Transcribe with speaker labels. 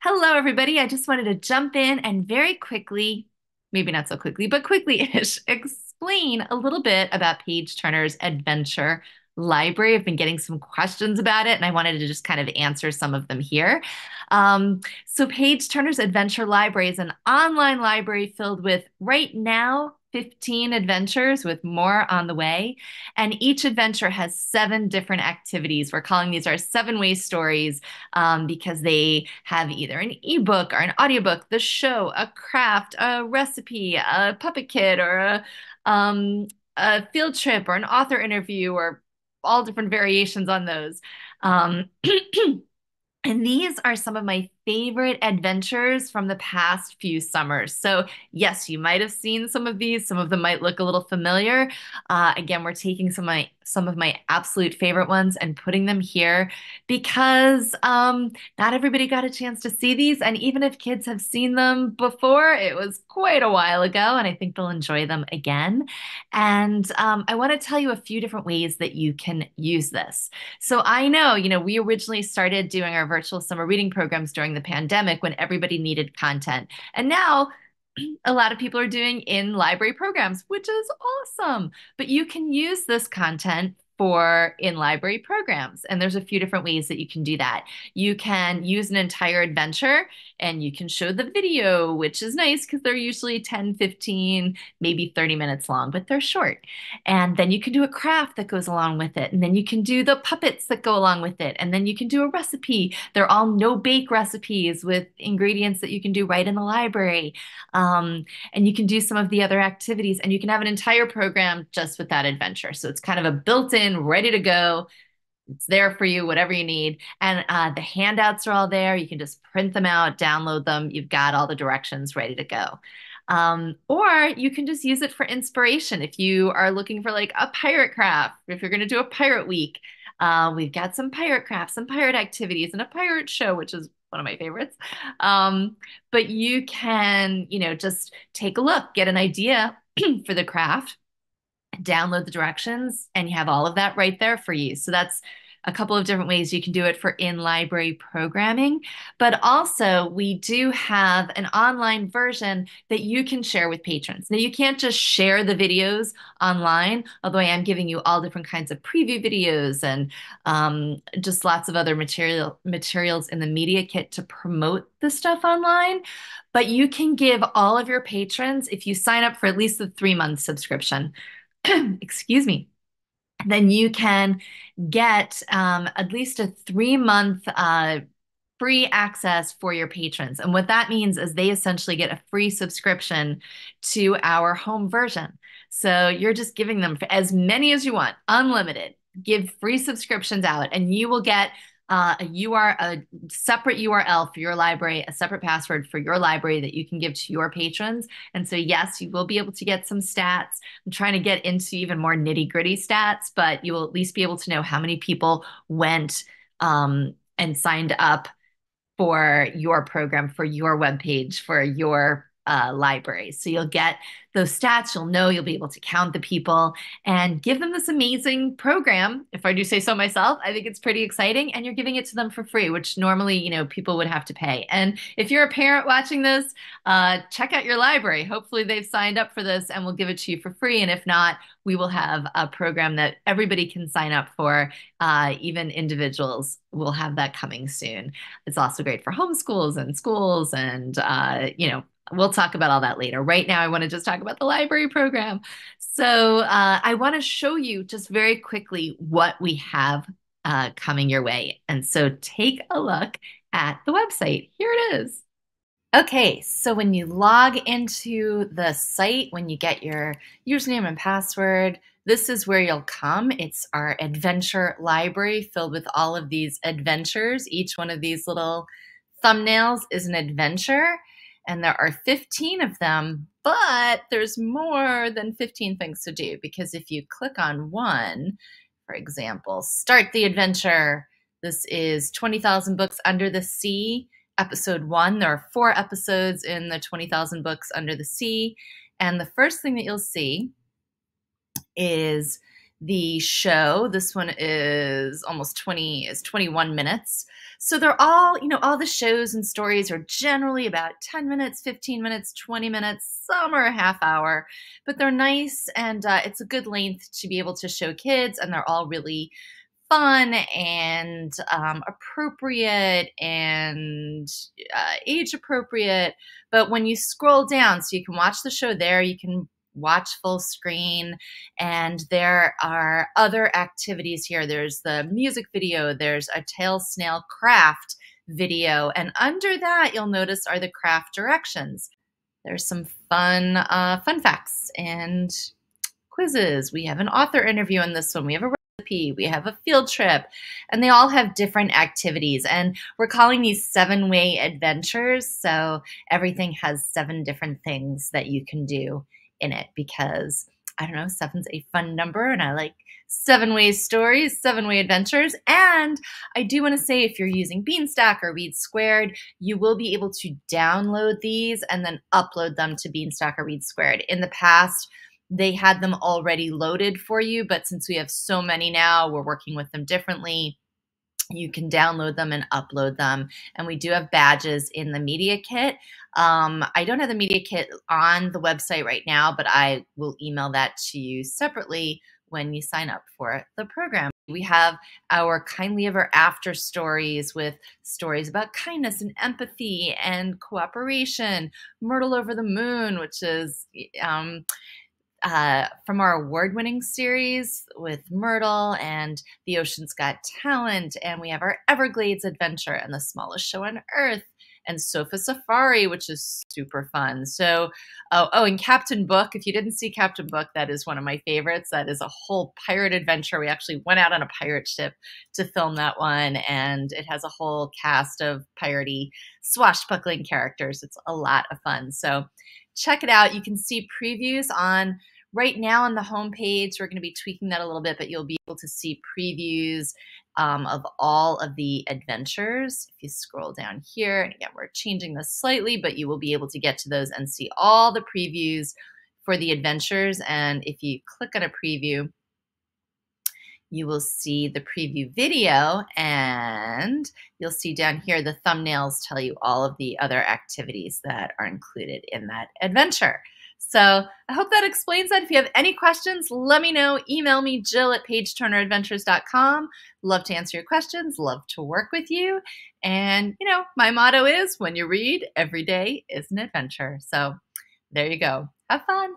Speaker 1: Hello, everybody. I just wanted to jump in and very quickly, maybe not so quickly, but quickly-ish, explain a little bit about Page Turner's Adventure Library. I've been getting some questions about it, and I wanted to just kind of answer some of them here. Um, so Page Turner's Adventure Library is an online library filled with, right now, 15 adventures with more on the way. And each adventure has seven different activities. We're calling these our seven way stories um, because they have either an ebook or an audiobook, the show, a craft, a recipe, a puppet kit, or a, um, a field trip, or an author interview, or all different variations on those. Um, and these are some of my favorite adventures from the past few summers. So, yes, you might have seen some of these. Some of them might look a little familiar. Uh, again, we're taking some of my some of my absolute favorite ones and putting them here because um, not everybody got a chance to see these. And even if kids have seen them before, it was quite a while ago, and I think they'll enjoy them again. And um, I want to tell you a few different ways that you can use this. So I know, you know, we originally started doing our virtual summer reading programs during the pandemic when everybody needed content. And now a lot of people are doing in library programs, which is awesome. But you can use this content for in library programs. And there's a few different ways that you can do that. You can use an entire adventure and you can show the video, which is nice because they're usually 10, 15, maybe 30 minutes long, but they're short. And then you can do a craft that goes along with it. And then you can do the puppets that go along with it. And then you can do a recipe. They're all no bake recipes with ingredients that you can do right in the library. Um, and you can do some of the other activities and you can have an entire program just with that adventure. So it's kind of a built in in, ready to go. It's there for you, whatever you need. And uh, the handouts are all there. You can just print them out, download them. You've got all the directions ready to go. Um, or you can just use it for inspiration if you are looking for like a pirate craft, if you're going to do a pirate week. Uh, we've got some pirate crafts, some pirate activities, and a pirate show, which is one of my favorites. Um, but you can, you know, just take a look, get an idea for the craft, download the directions, and you have all of that right there for you. So that's a couple of different ways you can do it for in library programming. But also, we do have an online version that you can share with patrons. Now, you can't just share the videos online, although I am giving you all different kinds of preview videos and um, just lots of other material materials in the media kit to promote the stuff online. But you can give all of your patrons, if you sign up for at least the three month subscription, excuse me, then you can get um, at least a three month uh, free access for your patrons. And what that means is they essentially get a free subscription to our home version. So you're just giving them as many as you want, unlimited. Give free subscriptions out, and you will get uh, a a separate URL for your library, a separate password for your library that you can give to your patrons. And so, yes, you will be able to get some stats. I'm trying to get into even more nitty gritty stats, but you will at least be able to know how many people went um, and signed up for your program, for your webpage, for your uh, library. So you'll get those stats, you'll know, you'll be able to count the people and give them this amazing program. If I do say so myself, I think it's pretty exciting and you're giving it to them for free, which normally, you know, people would have to pay. And if you're a parent watching this, uh, check out your library. Hopefully they've signed up for this and we'll give it to you for free. And if not, we will have a program that everybody can sign up for, uh, even individuals will have that coming soon. It's also great for homeschools and schools and, uh, you know, we'll talk about all that later. Right now, I want to just talk about the library program. So uh, I want to show you just very quickly what we have uh, coming your way. And so take a look at the website. Here it is. Okay, so when you log into the site, when you get your username and password, this is where you'll come. It's our adventure library filled with all of these adventures. Each one of these little thumbnails is an adventure and there are 15 of them, but there's more than 15 things to do because if you click on one, for example, start the adventure. This is 20,000 Books Under the Sea, episode one. There are four episodes in the 20,000 Books Under the Sea. And the first thing that you'll see is the show. This one is almost 20 is 21 minutes. So they're all, you know, all the shows and stories are generally about 10 minutes, 15 minutes, 20 minutes, some are a half hour, but they're nice and uh, it's a good length to be able to show kids and they're all really fun and um, appropriate and uh, age appropriate. But when you scroll down, so you can watch the show there, you can watch full screen. And there are other activities here. There's the music video, there's a tail snail craft video. And under that, you'll notice are the craft directions. There's some fun, uh, fun facts and quizzes. We have an author interview in this one. We have a recipe. We have a field trip. And they all have different activities. And we're calling these seven way adventures. So everything has seven different things that you can do in it because I don't know, seven's a fun number and I like seven way stories, seven way adventures. And I do want to say if you're using Beanstack or Read Squared, you will be able to download these and then upload them to Beanstack or Read Squared. In the past, they had them already loaded for you, but since we have so many now, we're working with them differently you can download them and upload them. And we do have badges in the media kit. Um, I don't have the media kit on the website right now, but I will email that to you separately when you sign up for the program. We have our Kindly Ever After stories with stories about kindness and empathy and cooperation. Myrtle Over the Moon, which is um, uh, from our award winning series with Myrtle and The Ocean's Got Talent. And we have our Everglades adventure and the smallest show on earth and Sofa Safari, which is super fun. So, oh, oh, and Captain Book. If you didn't see Captain Book, that is one of my favorites. That is a whole pirate adventure. We actually went out on a pirate ship to film that one, and it has a whole cast of piratey swashbuckling characters. It's a lot of fun. So, check it out. You can see previews on right now on the homepage. We're going to be tweaking that a little bit, but you'll be able to see previews um, of all of the adventures. If you scroll down here, and again, we're changing this slightly, but you will be able to get to those and see all the previews for the adventures. And if you click on a preview, you will see the preview video and you'll see down here the thumbnails tell you all of the other activities that are included in that adventure. So I hope that explains that. If you have any questions, let me know. Email me, Jill at pageturneradventures.com. Love to answer your questions, love to work with you. And, you know, my motto is when you read, every day is an adventure. So there you go. Have fun.